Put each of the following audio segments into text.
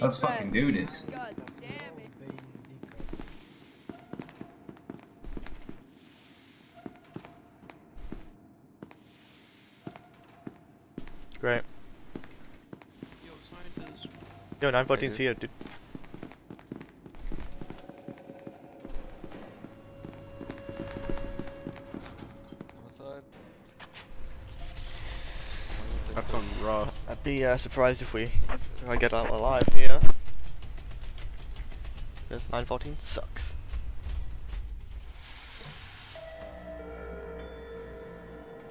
Let's fair. fucking do this. God damn it. Great. Yo, scientists. Yo, 914's here, dude. That's on raw. I'd be uh, surprised if we if I get out alive here. This 914 sucks.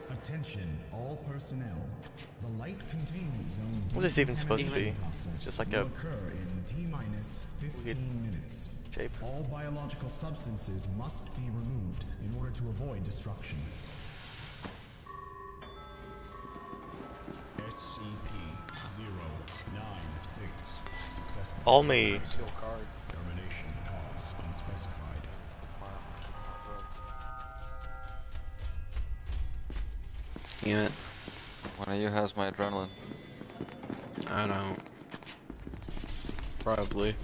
Attention, all personnel. The light containment zone. What is even supposed to be? Just like a occur in T minus 15 minutes. shape. All biological substances must be removed in order to avoid destruction. SCP-096 successful. All me. Card. Termination pause unspecified. Damn it. One of you has my adrenaline. I don't. Probably.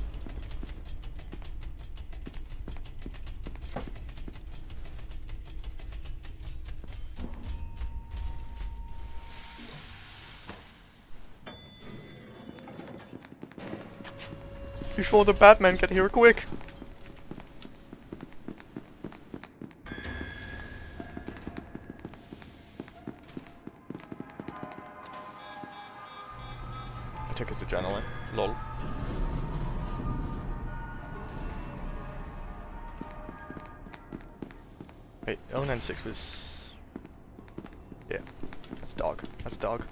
Before the Batman get here quick! I took his adrenaline. Lol. Wait, 096 was... Yeah. That's dog. That's dog.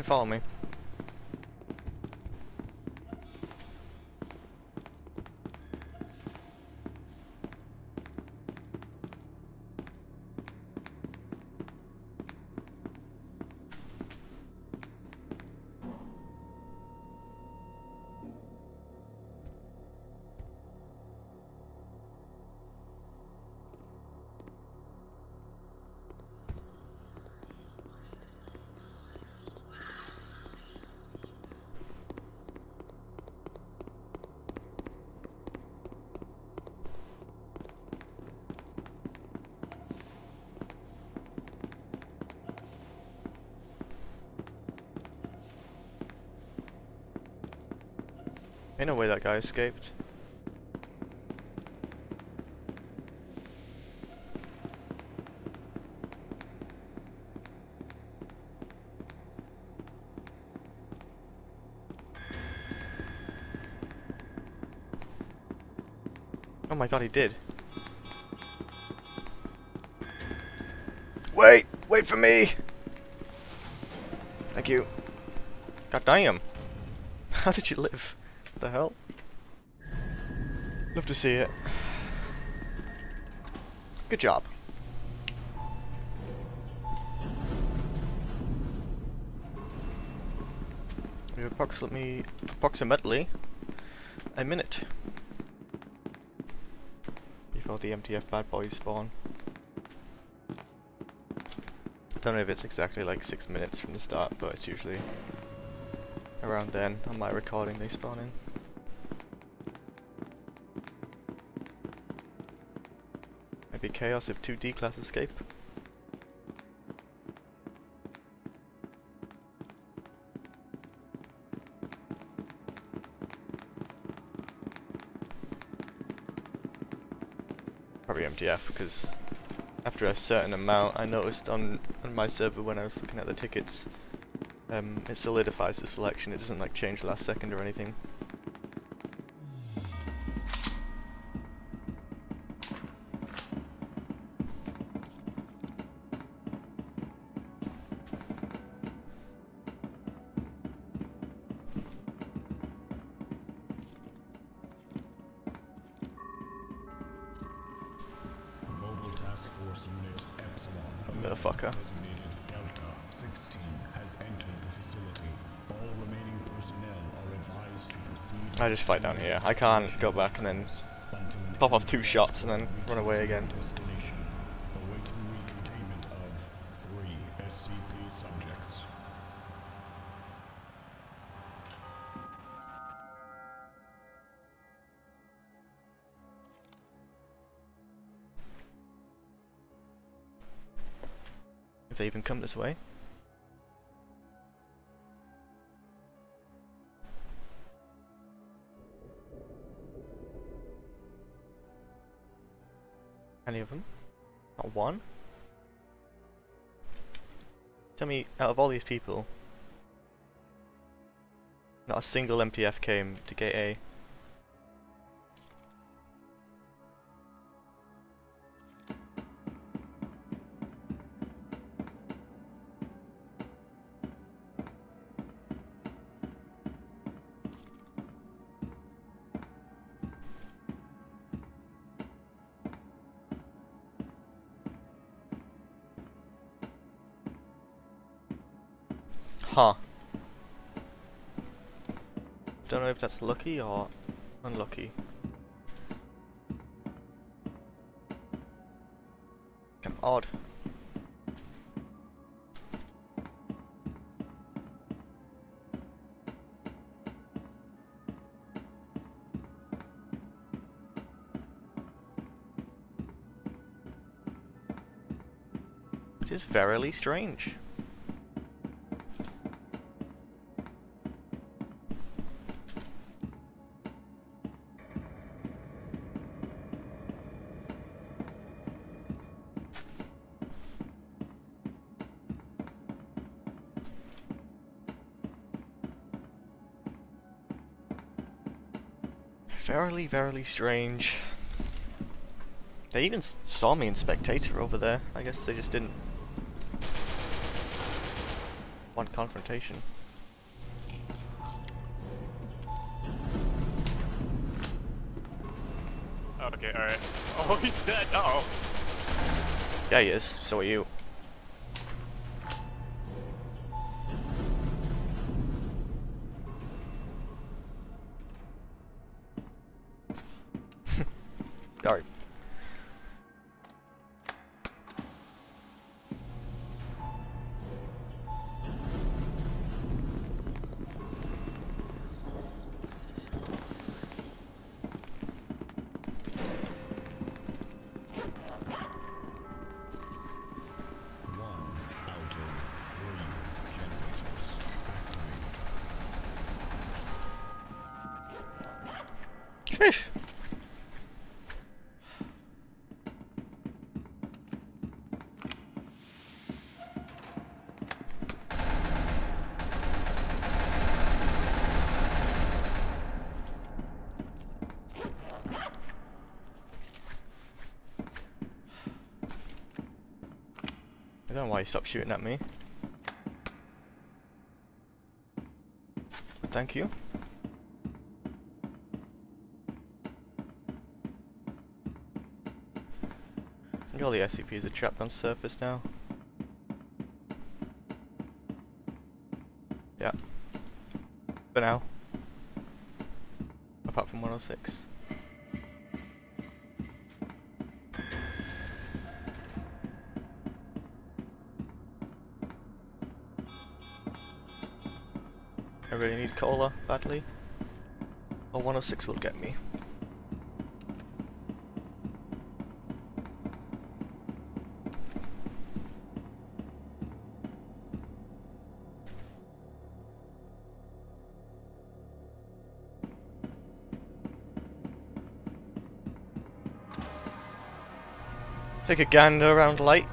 Didn't follow me. Ain't no way that guy escaped. Oh my god, he did. Wait! Wait for me! Thank you. God damn! How did you live? The hell? Love to see it. Good job. We have approximately, approximately a minute before the MTF bad boys spawn. Don't know if it's exactly like six minutes from the start, but it's usually around then on my recording they spawn in. Chaos if 2D class escape. Probably MTF because after a certain amount I noticed on, on my server when I was looking at the tickets um, it solidifies the selection, it doesn't like change last second or anything. Force Unit Epsilon, Motherfucker. designated Delta 16, has entered the facility. All remaining personnel are advised to proceed. I just fight down here. I can't go back and then pop off two shots and then run away again. They even come this way. Any of them? Not one? Tell me, out of all these people, not a single MTF came to gate A. Huh. Don't know if that's lucky or unlucky. Of odd. It is verily strange. Verily, verily strange. They even saw me in Spectator over there. I guess they just didn't want confrontation. Okay, alright. Oh, he's dead. Uh oh. Yeah, he is. So are you. Sheesh. I don't know why he stopped shooting at me. Thank you. Think all the SCPs are trapped on surface now. Yeah. For now. Apart from 106. I really need cola badly. Or 106 will get me. Take a gander around light.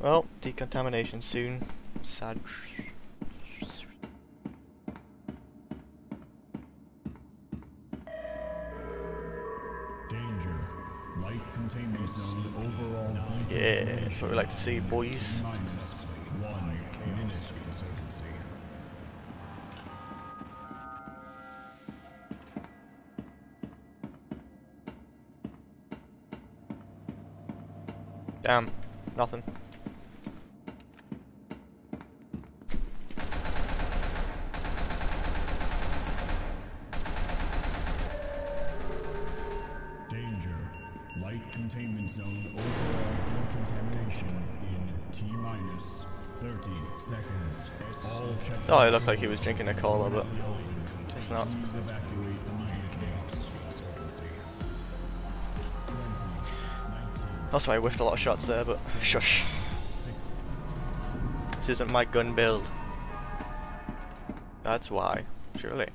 Well, decontamination soon. Sad. Danger. Light containment zone overall Yeah, that's what we like to see, boys. minus one minute insurgency. Damn, nothing. Minus 30 seconds. Oh, it looked like he was drinking a cola, but it's not. Please evacuate immediately. Insurgency. 20, 19, That's why I whiffed a lot of shots there, but shush. This isn't my gun build. That's why, surely.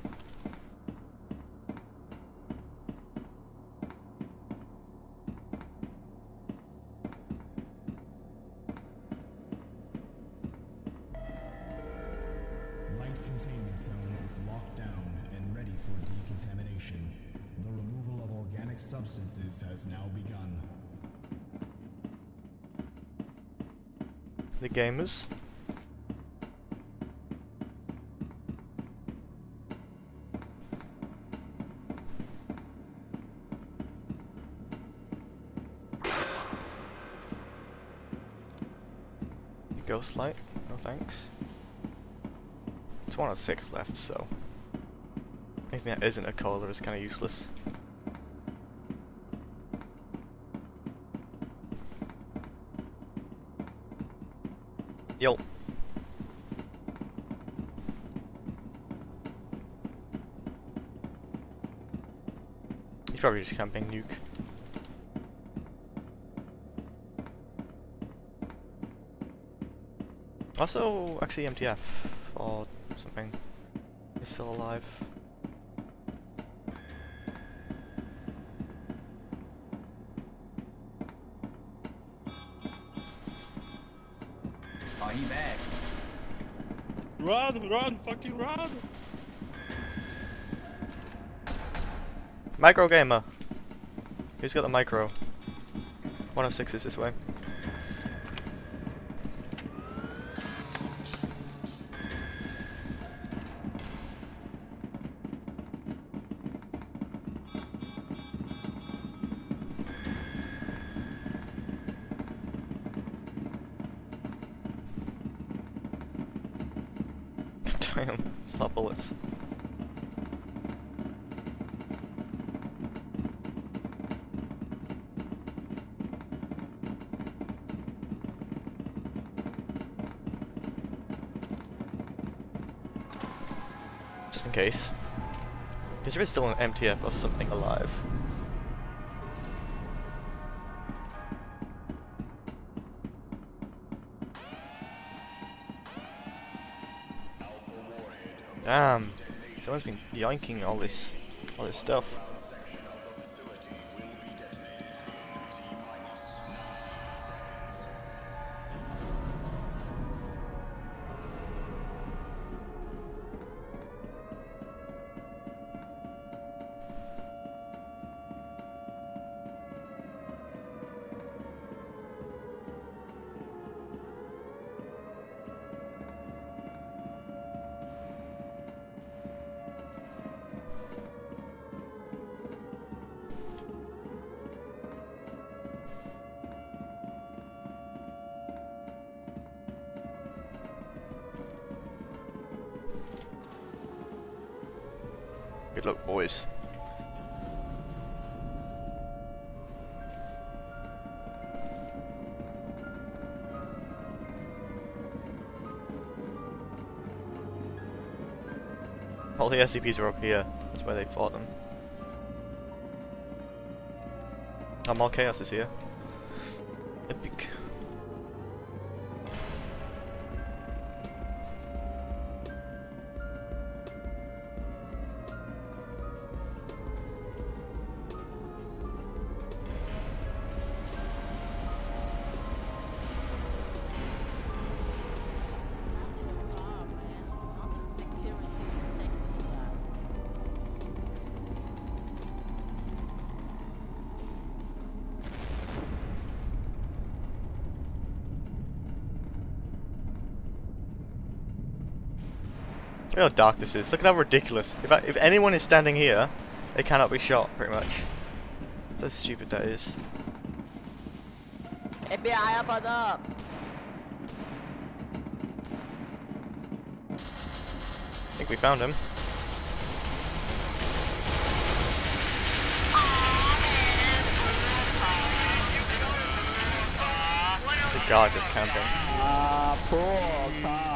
Containment zone is locked down and ready for decontamination. The removal of organic substances has now begun. The gamers. Ghost light? No thanks. Of six left, so anything that isn't a cola is kind of useless. Yo. He's probably just camping nuke. Also, actually MTF or something is still alive. Oh, he back. Run, run, fucking run! Micro gamer. Who's got the micro? 106 is this way. It's bullets. Just in case. Because there is still an MTF or something alive. Damn, someone's been yanking all this, all this stuff. Good luck, boys. All the SCPs are up here. That's where they fought them. Oh, more chaos is here. Look how dark this is. Look at how ridiculous. If I, if anyone is standing here, they cannot be shot, pretty much. That's how stupid that is. FBI up on up. I think we found him. The guard just camping. Ah, poor